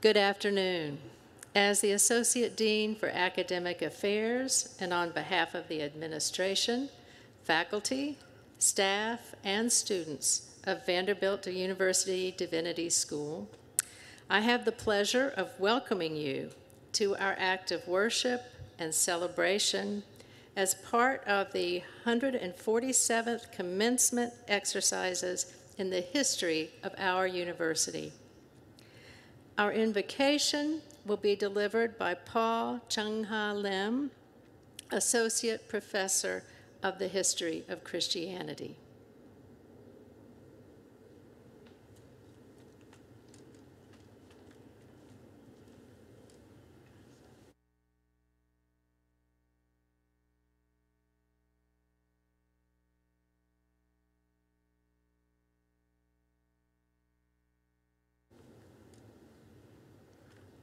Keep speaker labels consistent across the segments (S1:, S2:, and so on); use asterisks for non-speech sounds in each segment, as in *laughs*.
S1: Good afternoon. As the Associate Dean for Academic Affairs and on behalf of the administration, faculty, staff, and students of Vanderbilt University Divinity School, I have the pleasure of welcoming you to our act of worship and celebration as part of the 147th commencement exercises in the history of our university. Our invocation will be delivered by Paul Chung Ha Lim, Associate Professor of the History of Christianity.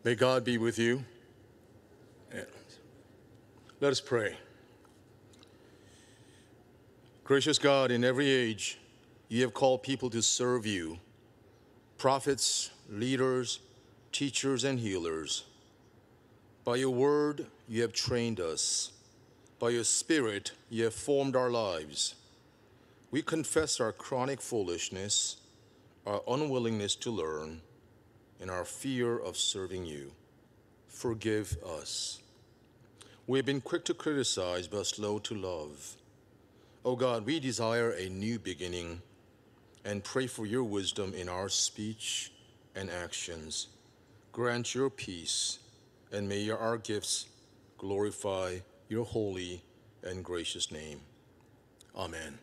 S2: May God be with you. And let us pray. Gracious God, in every age, you have called people to serve you prophets, leaders, teachers, and healers. By your word, you have trained us. By your spirit, you have formed our lives. We confess our chronic foolishness, our unwillingness to learn in our fear of serving you. Forgive us. We have been quick to criticize, but slow to love. O oh God, we desire a new beginning and pray for your wisdom in our speech and actions. Grant your peace, and may our gifts glorify your holy and gracious name. Amen.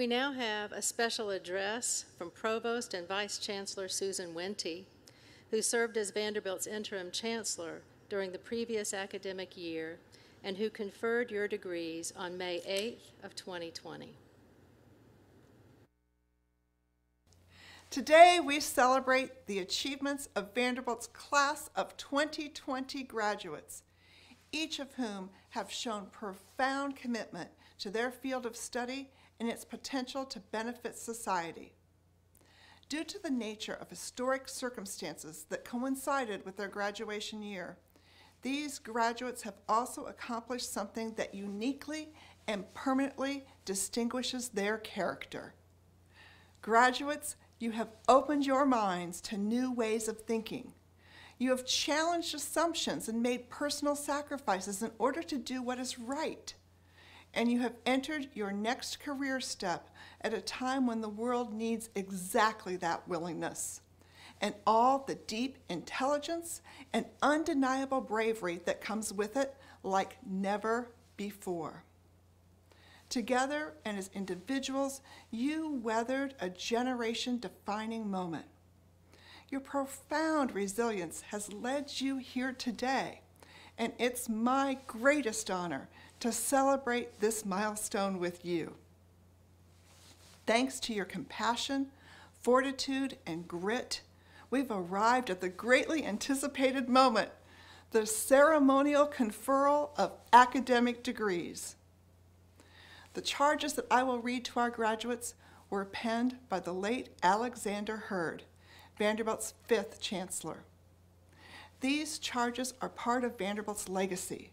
S1: We now have a special address from Provost and Vice Chancellor Susan Wente, who served as Vanderbilt's interim chancellor during the previous academic year and who conferred your degrees on May 8th of 2020.
S3: Today, we celebrate the achievements of Vanderbilt's class of 2020 graduates, each of whom have shown profound commitment to their field of study and its potential to benefit society. Due to the nature of historic circumstances that coincided with their graduation year, these graduates have also accomplished something that uniquely and permanently distinguishes their character. Graduates, you have opened your minds to new ways of thinking. You have challenged assumptions and made personal sacrifices in order to do what is right and you have entered your next career step at a time when the world needs exactly that willingness and all the deep intelligence and undeniable bravery that comes with it like never before. Together and as individuals, you weathered a generation defining moment. Your profound resilience has led you here today, and it's my greatest honor to celebrate this milestone with you. Thanks to your compassion, fortitude, and grit, we've arrived at the greatly anticipated moment the ceremonial conferral of academic degrees. The charges that I will read to our graduates were penned by the late Alexander Heard, Vanderbilt's fifth chancellor. These charges are part of Vanderbilt's legacy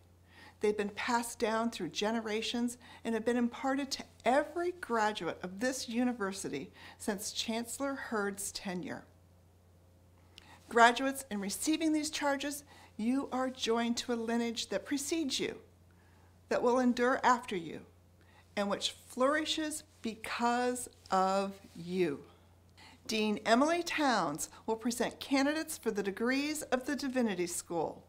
S3: They've been passed down through generations and have been imparted to every graduate of this university since Chancellor Heard's tenure. Graduates, in receiving these charges, you are joined to a lineage that precedes you, that will endure after you, and which flourishes because of you. Dean Emilie Townes will present candidates for the degrees of the Divinity School.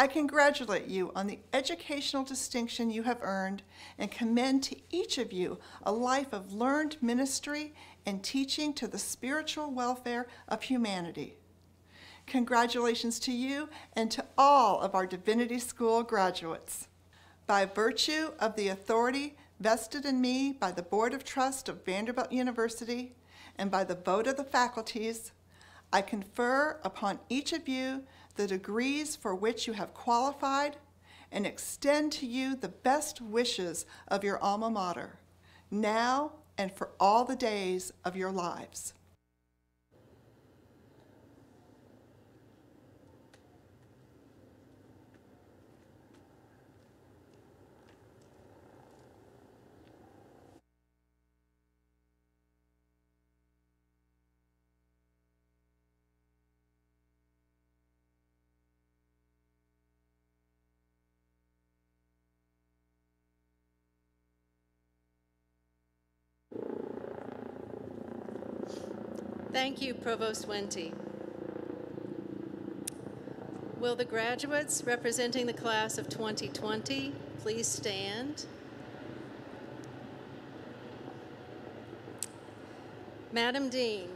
S3: I congratulate you on the educational distinction you have earned and commend to each of you a life of learned ministry and teaching to the spiritual welfare of humanity. Congratulations to you and to all of our Divinity School graduates. By virtue of the authority vested in me by the Board of Trust of Vanderbilt University and by the vote of the faculties, I confer upon each of you the degrees for which you have qualified and extend to you the best wishes of your alma mater, now and for all the days of your lives.
S1: Thank you, Provost Wente. Will the graduates representing the class of 2020 please stand? Madam Dean,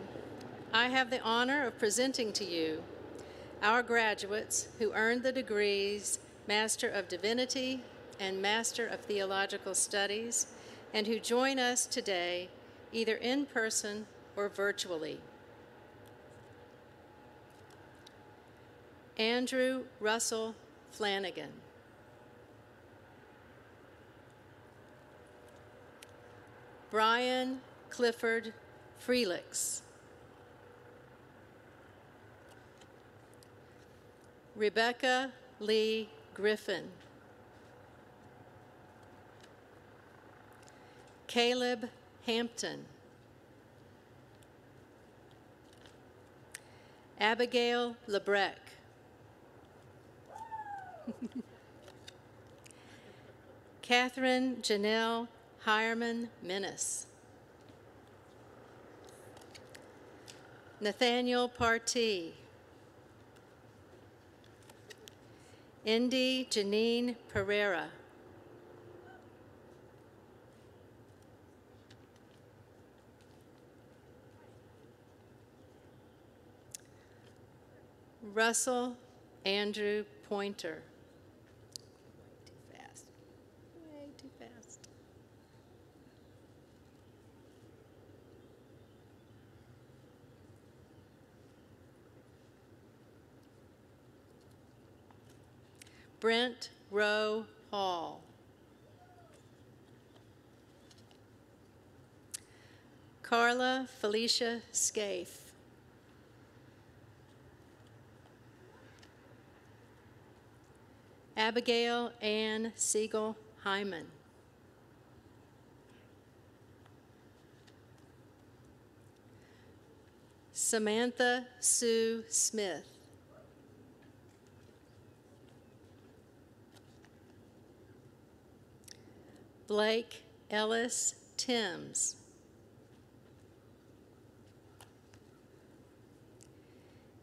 S1: I have the honor of presenting to you our graduates who earned the degrees Master of Divinity and Master of Theological Studies and who join us today either in person or virtually. Andrew Russell Flanagan. Brian Clifford Freelix. Rebecca Lee Griffin. Caleb Hampton. Abigail Lebrec. *laughs* Catherine Janelle Hireman Menace. Nathaniel Partee. Indy Janine Pereira. Russell Andrew Pointer. Too fast. Way too fast. Brent Rowe Hall. Carla Felicia Scaife. Abigail Ann Siegel Hyman. Samantha Sue Smith. Blake Ellis Timms.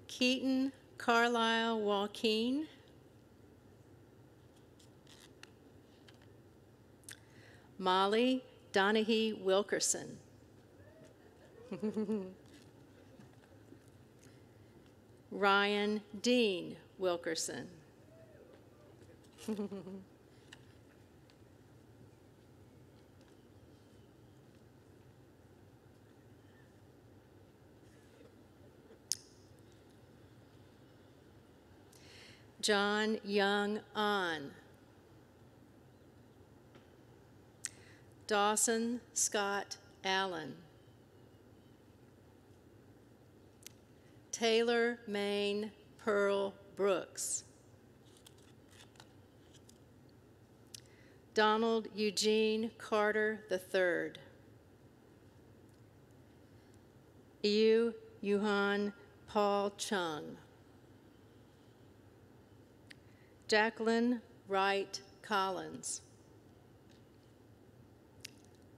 S1: Keaton Carlisle Joaquin. Molly Donahue Wilkerson. *laughs* Ryan Dean Wilkerson. *laughs* John Young On. Dawson Scott Allen. Taylor Maine Pearl Brooks. Donald Eugene Carter III. Yu Yuhan Paul Chung. Jacqueline Wright Collins.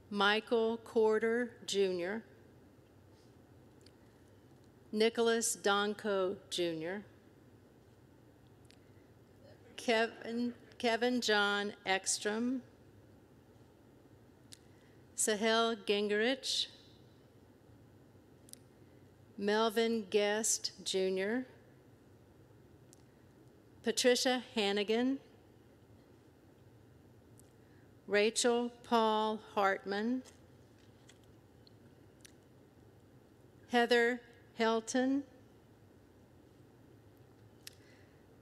S1: Michael Corder Jr., Nicholas Donko Jr., Kevin, Kevin John Ekstrom, Sahel Gingerich, Melvin Guest Jr., Patricia Hannigan, Rachel Paul Hartman, Heather Helton,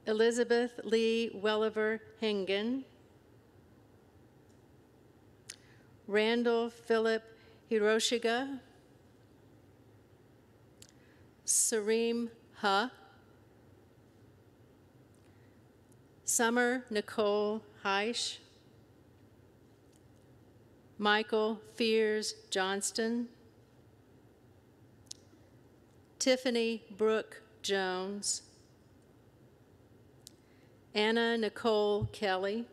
S1: Elizabeth Lee Welliver Hengen, Randall Philip Hiroshiga, Sareem Ha, Summer Nicole Heisch, Michael Fears Johnston, Tiffany Brooke Jones, Anna Nicole Kelly,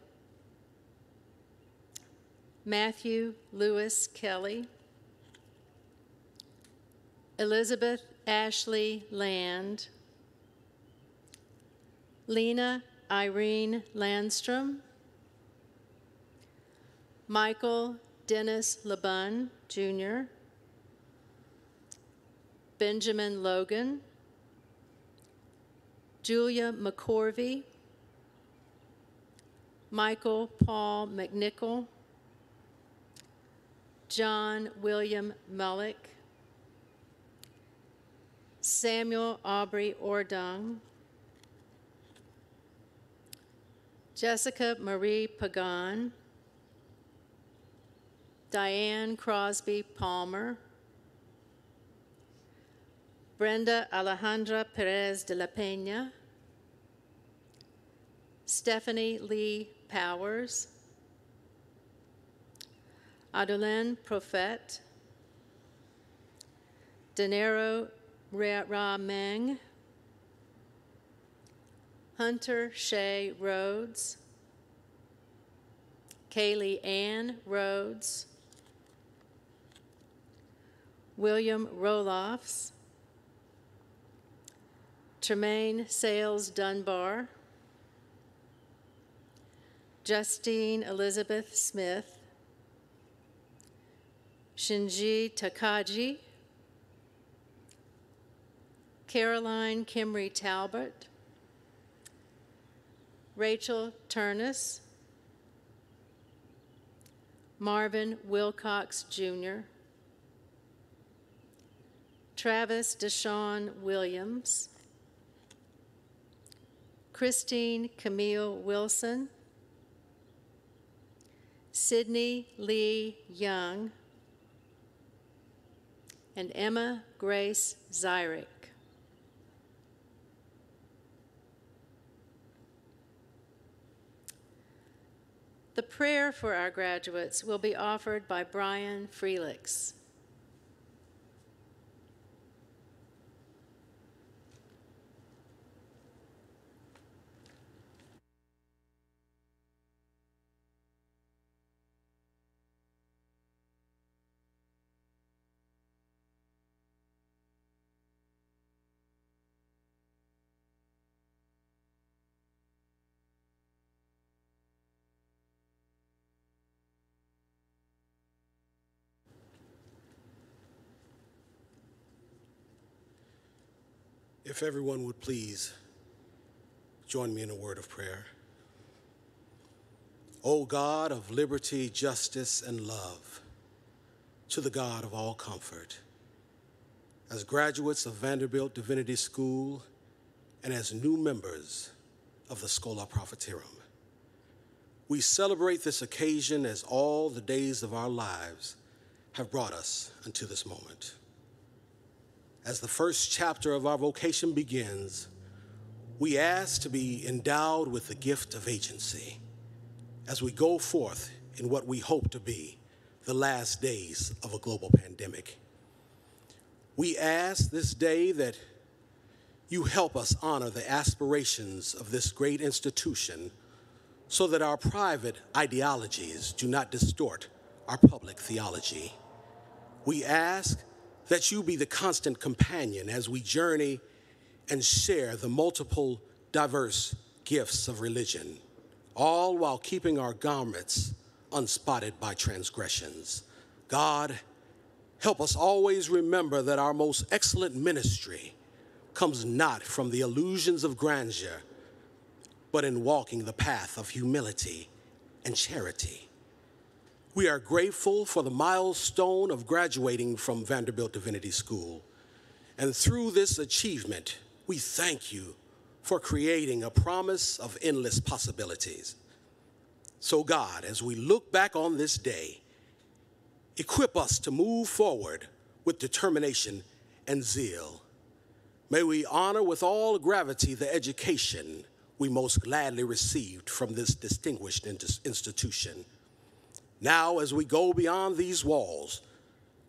S1: Matthew Lewis Kelly, Elizabeth Ashley Land, Lena Irene Landstrom, Michael Dennis LeBun Jr., Benjamin Logan, Julia McCorvey, Michael Paul McNichol, John William Mullick, Samuel Aubrey Ordung, Jessica Marie Pagan, Diane Crosby Palmer, Brenda Alejandra Perez de la Peña, Stephanie Lee Powers, Adeline Prophet, Denero Ra Meng, Hunter Shea Rhodes, Kaylee Ann Rhodes, William Rolofs, Tremaine Sales Dunbar, Justine Elizabeth Smith, Shinji Takagi, Caroline Kimry Talbot, Rachel Turnus, Marvin Wilcox Jr., Travis Deshawn Williams, Christine Camille Wilson, Sydney Lee Young, and Emma Grace Zyrick. The prayer for our graduates will be offered by Brian Freelix.
S4: If everyone would please join me in a word of prayer. O God of liberty, justice, and love, to the God of all comfort, as graduates of Vanderbilt Divinity School and as new members of the Schola Prophetarum, we celebrate this occasion as all the days of our lives have brought us unto this moment as the first chapter of our vocation begins, we ask to be endowed with the gift of agency as we go forth in what we hope to be the last days of a global pandemic. We ask this day that you help us honor the aspirations of this great institution so that our private ideologies do not distort our public theology. We ask that you be the constant companion as we journey and share the multiple, diverse gifts of religion, all while keeping our garments unspotted by transgressions. God, help us always remember that our most excellent ministry comes not from the illusions of grandeur, but in walking the path of humility and charity. We are grateful for the milestone of graduating from Vanderbilt Divinity School. And through this achievement, we thank you for creating a promise of endless possibilities. So, God, as we look back on this day, equip us to move forward with determination and zeal. May we honor with all gravity the education we most gladly received from this distinguished institution. Now, as we go beyond these walls,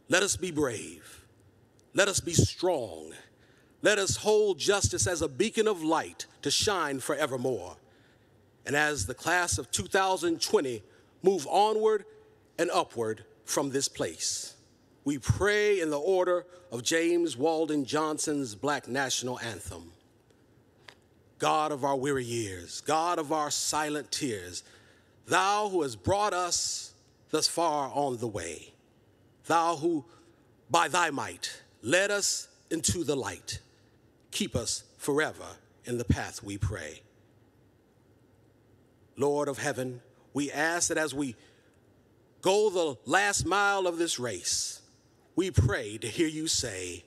S4: let us be brave. Let us be strong. Let us hold justice as a beacon of light to shine forevermore. And as the class of 2020 move onward and upward from this place, we pray in the order of James Weldon Johnson's Black National Anthem. God of our weary years, God of our silent tears, thou who has brought us thus far on the way, thou who by thy might led us into the light, keep us forever in the path we pray. Lord of heaven, we ask that as we go the last mile of this race, we pray to hear you say,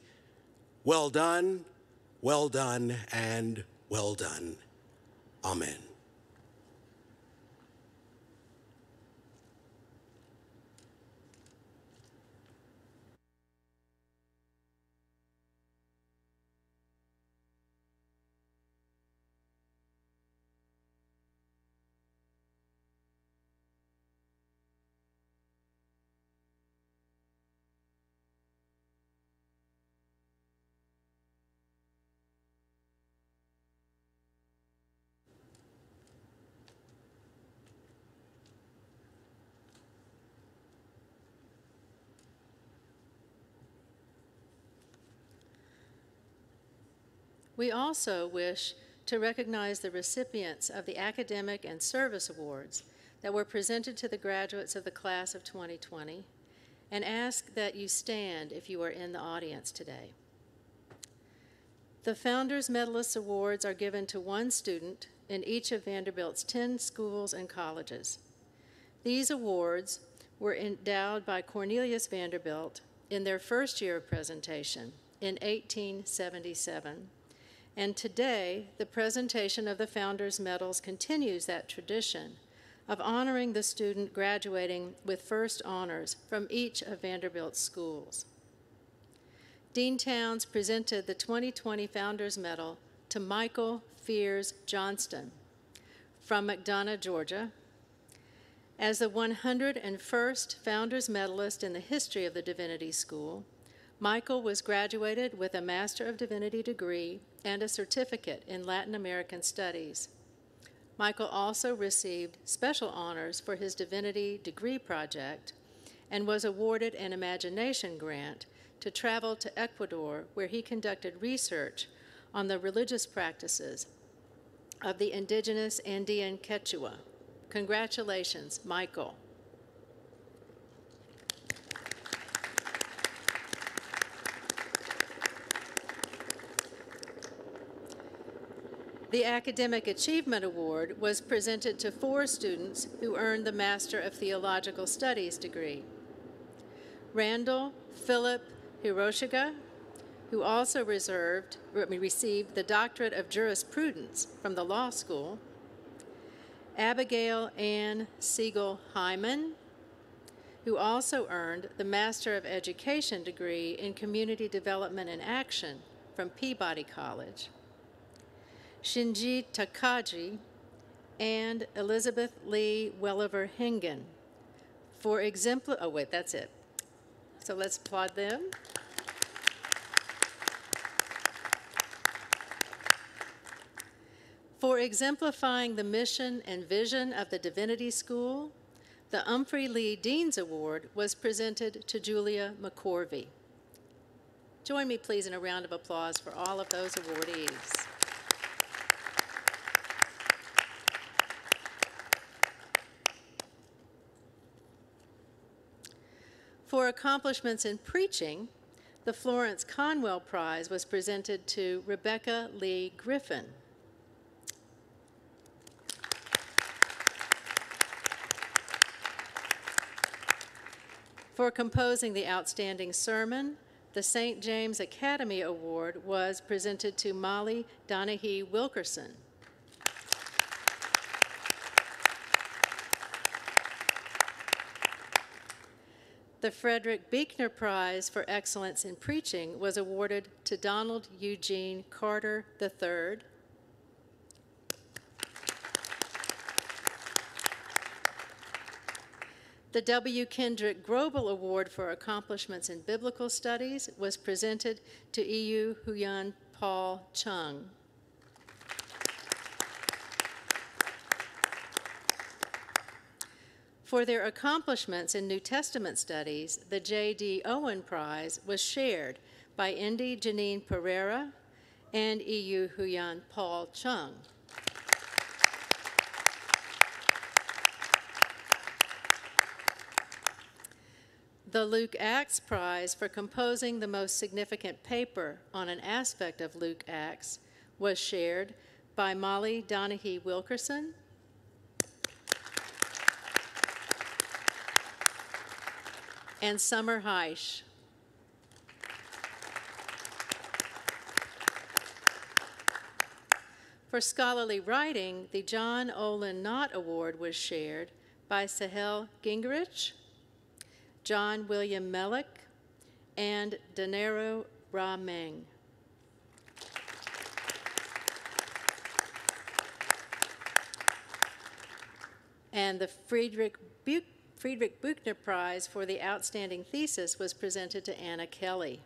S4: Well done, well done, and well done. Amen.
S1: We also wish to recognize the recipients of the Academic and Service Awards that were presented to the graduates of the class of 2020 and ask that you stand if you are in the audience today. The Founders Medalist Awards are given to one student in each of Vanderbilt's 10 schools and colleges. These awards were endowed by Cornelius Vanderbilt in their first year of presentation in 1877 and today, the presentation of the Founders Medals continues that tradition of honoring the student graduating with first honors from each of Vanderbilt's schools. Dean Townes presented the 2020 Founders Medal to Michael Fears Johnston from McDonough, Georgia. As the 101st Founders Medalist in the history of the Divinity School, Michael was graduated with a Master of Divinity degree and a certificate in Latin American Studies. Michael also received special honors for his divinity degree project and was awarded an Imagination Grant to travel to Ecuador, where he conducted research on the religious practices of the indigenous Andean Quechua. Congratulations, Michael. The Academic Achievement Award was presented to four students who earned the Master of Theological Studies degree. Randall Philip Hiroshiga, who also reserved, received the Doctorate of Jurisprudence from the law school. Abigail Ann Siegel Hyman, who also earned the Master of Education degree in Community Development and Action from Peabody College. Shinji Takagi, and Elizabeth Lee Welliver Hengen. For example, oh wait, that's it. So let's applaud them. For exemplifying the mission and vision of the Divinity School, the Umphrey Lee Dean's Award was presented to Julia McCorvey. Join me, please, in a round of applause for all of those awardees. For accomplishments in preaching, the Florence Conwell Prize was presented to Rebecca Lee Griffin. For composing the outstanding sermon, the St. James Academy Award was presented to Molly Donahue Wilkerson. The Frederick Buechner Prize for Excellence in Preaching was awarded to Donald Eugene Carter III. The W. Kendrick Grobel Award for Accomplishments in Biblical Studies was presented to EU Huyan Paul Chung. For their accomplishments in New Testament studies, the J.D. Owen Prize was shared by Indy Janine Pereira and EU Huyan Paul Chung. The Luke Acts Prize for composing the most significant paper on an aspect of Luke Acts was shared by Molly Donahue Wilkerson and Summer Heish. For scholarly writing, the John Olin Knott Award was shared by Sahel Gingrich, John William Mellick, and Danero Rameng. And the Friedrich, Buch- Friedrich Buchner Prize for the Outstanding Thesis was presented to Anna Kelly.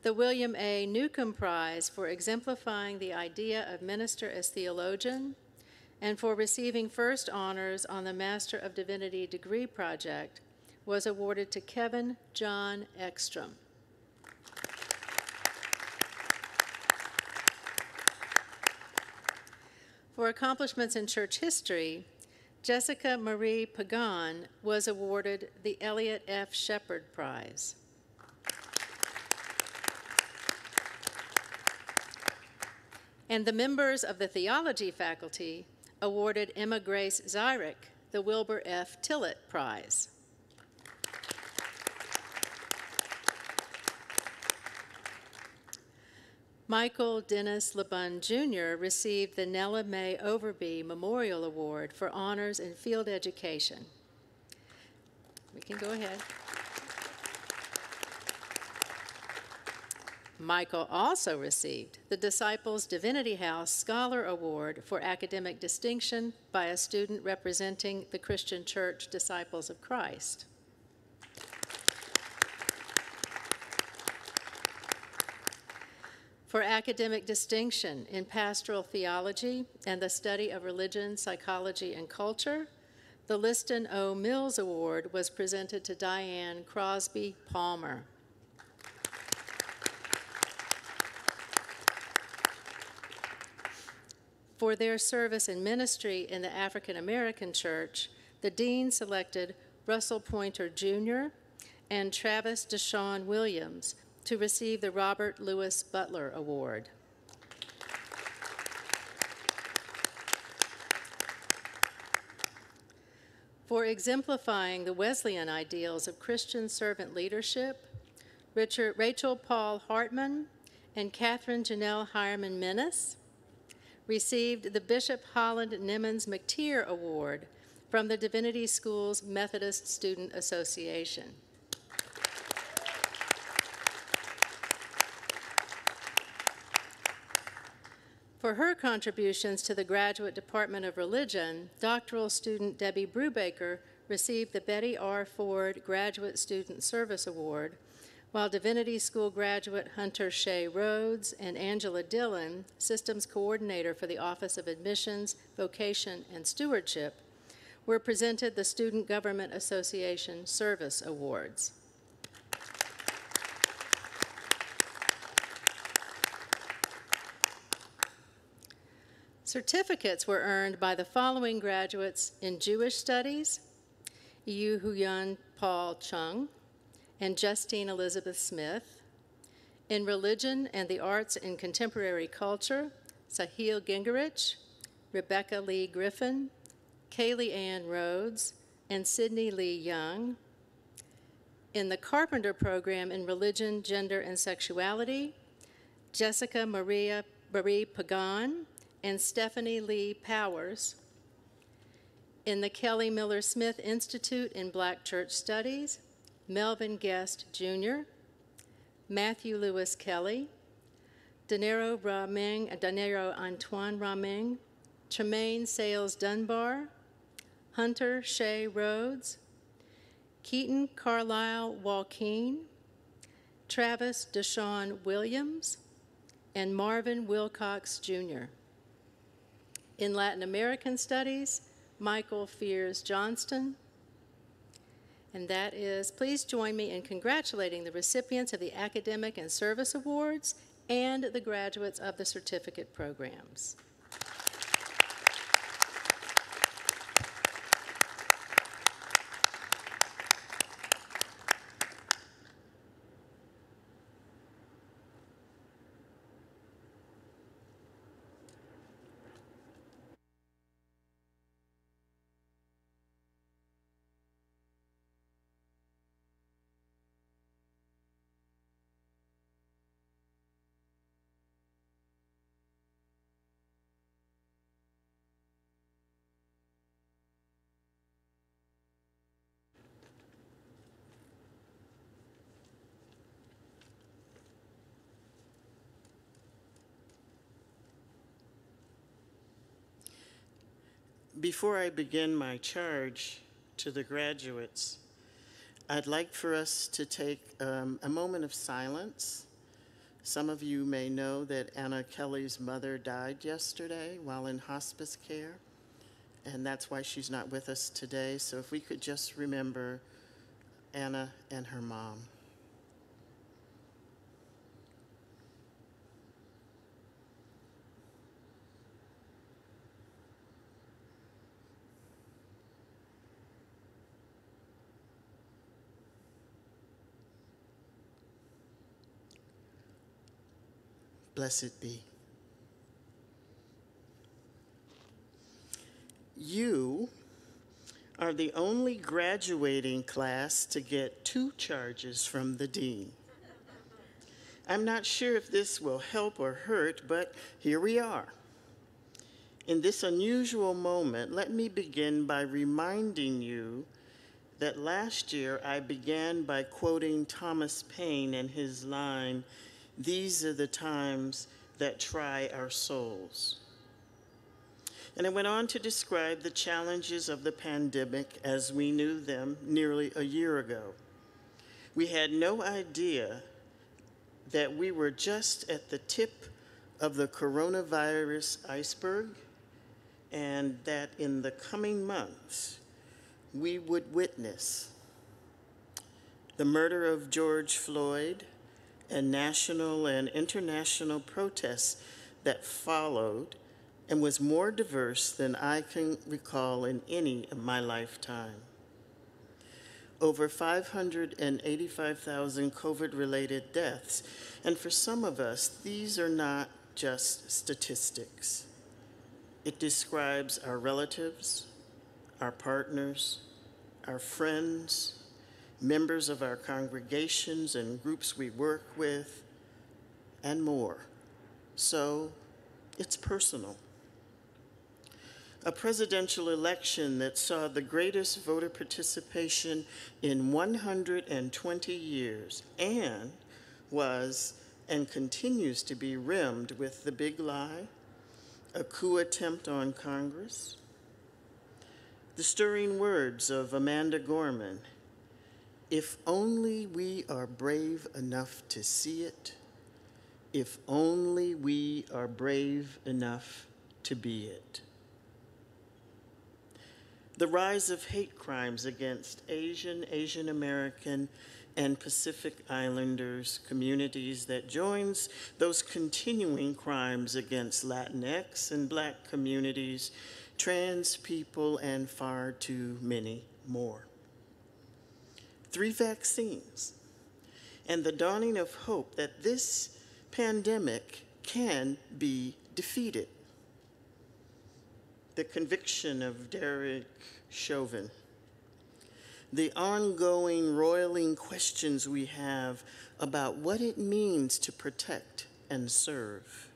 S1: The William A. Newcomb Prize for exemplifying the idea of minister as theologian and for receiving first honors on the Master of Divinity degree project was awarded to Kevin John Ekstrom. For accomplishments in church history, Jessica Marie Pagan was awarded the Elliot F. Shepard Prize. And the members of the theology faculty awarded Emma Grace Zyrick the Wilbur F. Tillett Prize. Michael Dennis LeBun Jr. received the Nella Mae Overby Memorial Award for honors in field education. We can go ahead. Michael also received the Disciples Divinity House Scholar Award for academic distinction by a student representing the Christian Church Disciples of Christ. For academic distinction in pastoral theology and the study of religion, psychology, and culture, the Liston O. Mills Award was presented to Diane Crosby Palmer. For their service in ministry in the African American Church, the dean selected Russell Pointer Jr. and Travis Deshawn Williams to receive the Robert Louis Butler Award. For exemplifying the Wesleyan ideals of Christian servant leadership, Richard, Rachel Paul Hartman and Catherine Janelle Hireman Menace received the Bishop Holland Nimmons McTyeire Award from the Divinity Schools Methodist Student Association. For her contributions to the Graduate Department of Religion, doctoral student Debbie Brubaker received the Betty R. Ford Graduate Student Service Award, while Divinity School graduate Hunter Shea Rhodes and Angela Dillon, Systems Coordinator for the Office of Admissions, Vocation, and Stewardship, were presented the Student Government Association Service Awards. Certificates were earned by the following graduates in Jewish Studies, Yu Huyun Paul Chung and Justine Elizabeth Smith. In Religion and the Arts in Contemporary Culture, Sahil Gingerich, Rebecca Lee Griffin, Kaylee Ann Rhodes, and Sydney Lee Young. In the Carpenter Program in Religion, Gender, and Sexuality, Jessica Maria Marie Pagan and Stephanie Lee Powers. In the Kelly Miller Smith Institute in Black Church Studies, Melvin Guest Jr., Matthew Lewis Kelly, Danero Rameng, uh, Danero Antoine Rameng, Tremaine Sales Dunbar, Hunter Shea Rhodes, Keaton Carlisle Walkeen, Travis Deshawn Williams, and Marvin Wilcox Jr. In Latin American Studies, Michael Fears Johnston. And that is, please join me in congratulating the recipients of the Academic and Service Awards and the graduates of the certificate programs.
S5: Before I begin my charge to the graduates, I'd like for us to take um, a moment of silence. Some of you may know that Anna Kelly's mother died yesterday while in hospice care, and that's why she's not with us today. So if we could just remember Anna and her mom. Blessed be. You are the only graduating class to get two charges from the dean. I'm not sure if this will help or hurt, but here we are. In this unusual moment, let me begin by reminding you that last year I began by quoting Thomas Paine and his line, these are the times that try our souls. And it went on to describe the challenges of the pandemic as we knew them nearly a year ago. We had no idea that we were just at the tip of the coronavirus iceberg and that in the coming months we would witness the murder of George Floyd, and national and international protests that followed and was more diverse than I can recall in any of my lifetime. Over 585,000 COVID related deaths, and for some of us, these are not just statistics. It describes our relatives, our partners, our friends, members of our congregations and groups we work with, and more. So it's personal. A presidential election that saw the greatest voter participation in 120 years and was and continues to be rimmed with the big lie, a coup attempt on Congress, the stirring words of Amanda Gorman if only we are brave enough to see it, if only we are brave enough to be it. The rise of hate crimes against Asian, Asian American, and Pacific Islanders communities that joins those continuing crimes against Latinx and Black communities, trans people, and far too many more. Three vaccines, and the dawning of hope that this pandemic can be defeated. The conviction of Derek Chauvin the ongoing roiling questions we have about what it means to protect and serve.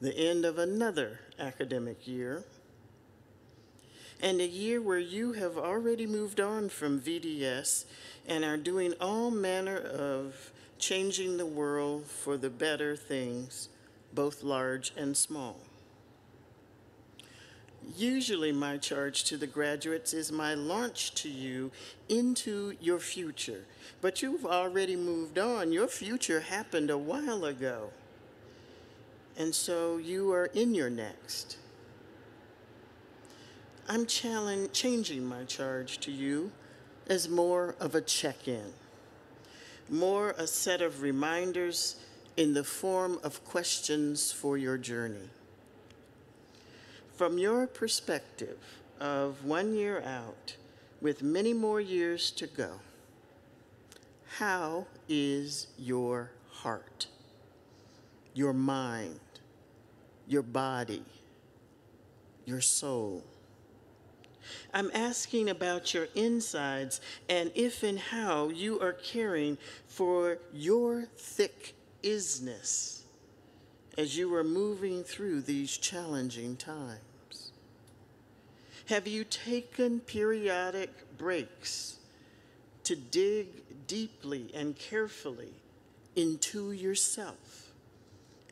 S5: The end of another academic year, and a year where you have already moved on from VDS and are doing all manner of changing the world for the better things, both large and small. Usually, my charge to the graduates is my launch to you into your future. But you've already moved on. Your future happened a while ago. And so you are in your next. I'm changing my charge to you as more of a check in, more a set of reminders in the form of questions for your journey. From your perspective of one year out, with many more years to go, how is your heart, your mind, your body, your soul? I'm asking about your insides and if and how you are caring for your thick isness as you are moving through these challenging times? Have you taken periodic breaks to dig deeply and carefully into yourself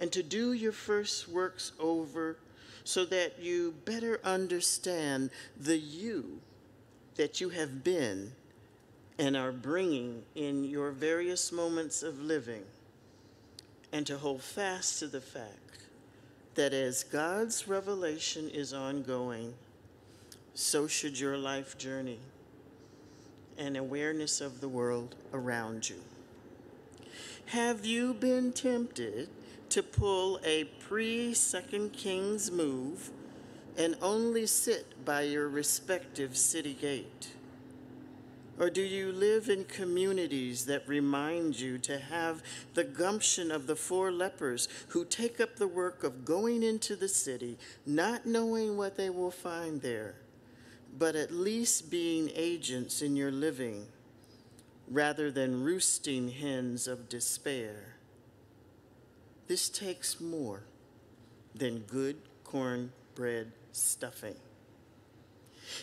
S5: and to do your first works over so that you better understand the you that you have been and are bringing in your various moments of living? and to hold fast to the fact that as God's revelation is ongoing, so should your life journey and awareness of the world around you. Have you been tempted to pull a pre Second Kings move and only sit by your respective city gate? Or do you live in communities that remind you to have the gumption of the four lepers who take up the work of going into the city, not knowing what they will find there, but at least being agents in your living rather than roosting hens of despair? This takes more than good cornbread stuffing.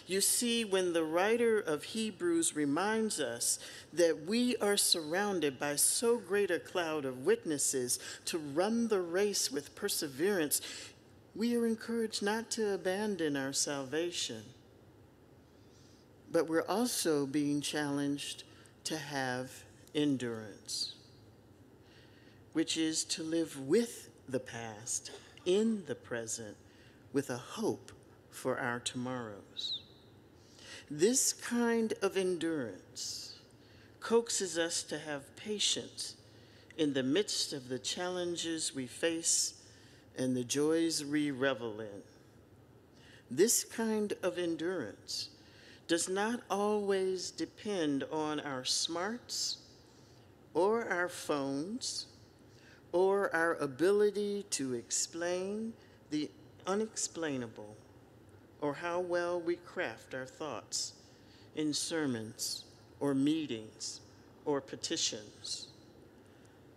S5: You see, when the writer of Hebrews reminds us that we are surrounded by so great a cloud of witnesses to run the race with perseverance, we are encouraged not to abandon our salvation. But we're also being challenged to have endurance, which is to live with the past, in the present, with a hope for our tomorrows. This kind of endurance coaxes us to have patience in the midst of the challenges we face and the joys we revel in. This kind of endurance does not always depend on our smarts or our phones or our ability to explain the unexplainable or how well we craft our thoughts in sermons or meetings or petitions.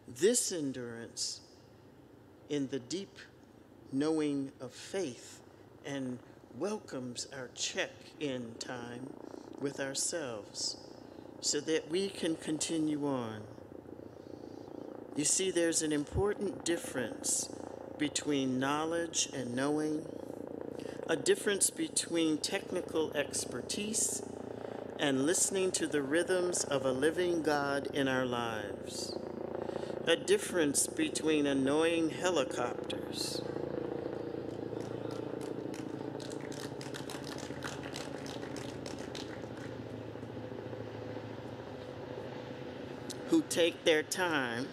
S5: This endurance in the deep knowing of faith and welcomes our check in time with ourselves so that we can continue on. You see, there's an important difference between knowledge and knowing a difference between technical expertise and listening to the rhythms of a living God in our lives. A difference between annoying helicopters who take their time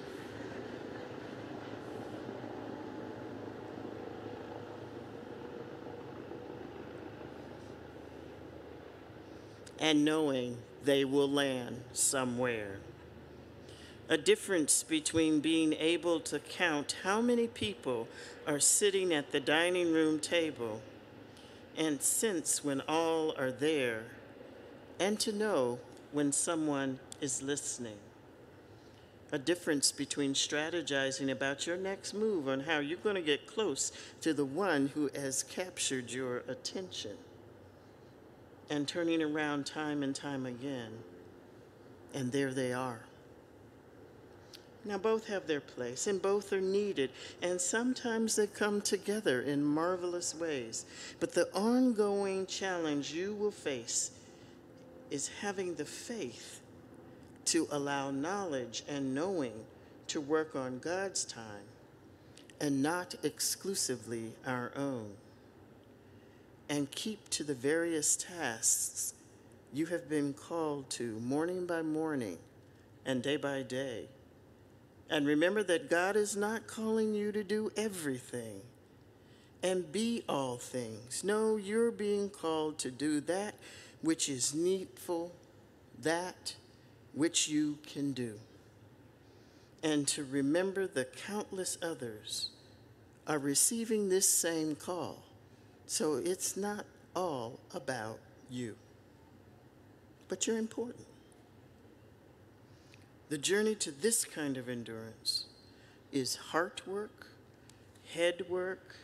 S5: and knowing they will land somewhere. A difference between being able to count how many people are sitting at the dining room table and sense when all are there, and to know when someone is listening. A difference between strategizing about your next move on how you're going to get close to the one who has captured your attention and turning around time and time again, and there they are. Now, both have their place and both are needed, and sometimes they come together in marvelous ways. But the ongoing challenge you will face is having the faith to allow knowledge and knowing to work on God's time and not exclusively our own. And keep to the various tasks you have been called to morning by morning and day by day. And remember that God is not calling you to do everything and be all things. No, you're being called to do that which is needful, that which you can do. And to remember the countless others are receiving this same call. So it's not all about you, but you're important. The journey to this kind of endurance is heart work, head work.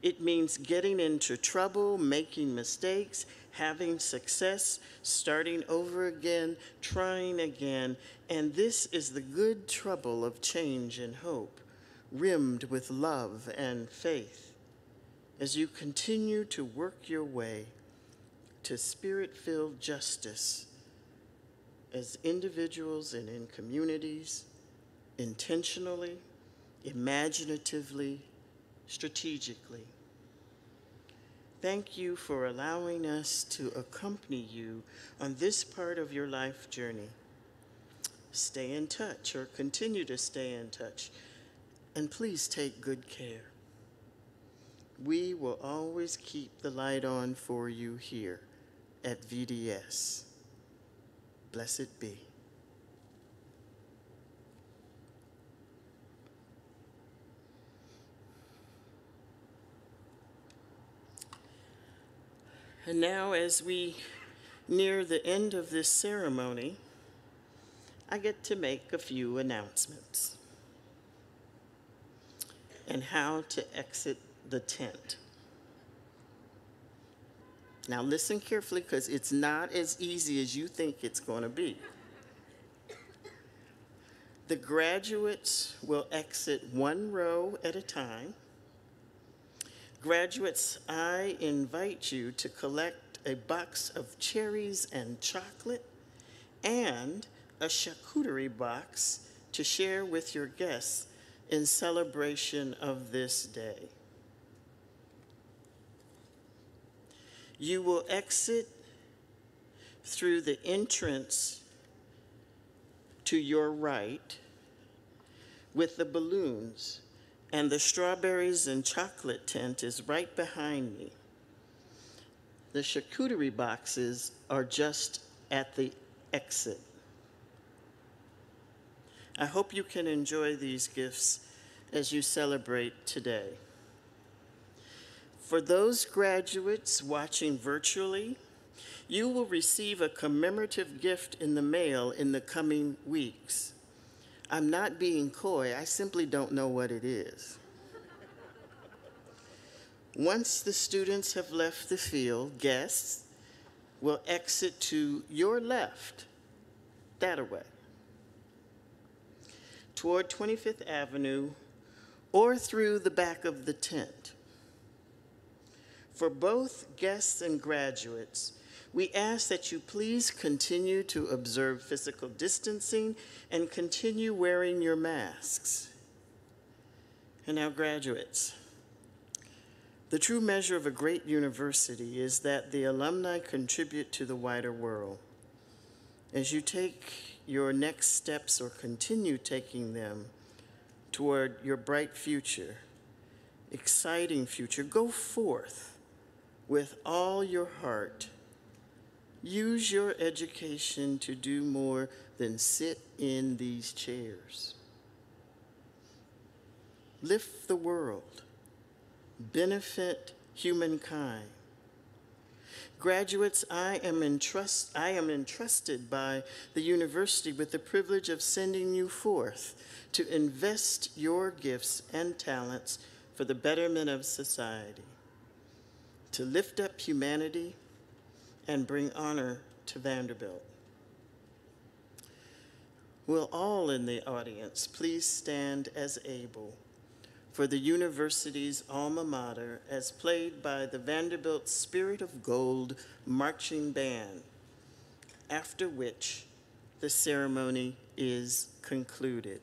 S5: It means getting into trouble, making mistakes, having success, starting over again, trying again. And this is the good trouble of change and hope, rimmed with love and faith. As you continue to work your way to spirit filled justice as individuals and in communities, intentionally, imaginatively, strategically. Thank you for allowing us to accompany you on this part of your life journey. Stay in touch or continue to stay in touch, and please take good care. We will always keep the light on for you here at VDS. Blessed be. And now, as we near the end of this ceremony, I get to make a few announcements and how to exit the tent. Now, listen carefully because it's not as easy as you think it's going to be. The graduates will exit one row at a time. Graduates, I invite you to collect a box of cherries and chocolate and a charcuterie box to share with your guests in celebration of this day. You will exit through the entrance to your right with the balloons, and the strawberries and chocolate tent is right behind me. The charcuterie boxes are just at the exit. I hope you can enjoy these gifts as you celebrate today. For those graduates watching virtually, you will receive a commemorative gift in the mail in the coming weeks. I'm not being coy, I simply don't know what it is. Once the students have left the field, guests will exit to your left, that away, toward 25th Avenue or through the back of the tent. For both guests and graduates, we ask that you please continue to observe physical distancing and continue wearing your masks. And now, graduates, the true measure of a great university is that the alumni contribute to the wider world. As you take your next steps or continue taking them toward your bright future, exciting future, go forth with all your heart. Use your education to do more than sit in these chairs. Lift the world, benefit humankind. Graduates, I am, entrust, I am entrusted by the university with the privilege of sending you forth to invest your gifts and talents for the betterment of society, to lift up humanity and bring honor to Vanderbilt. Will all in the audience please stand as able for the university's alma mater as played by the Vanderbilt Spirit of Gold Marching Band, after which the ceremony is concluded.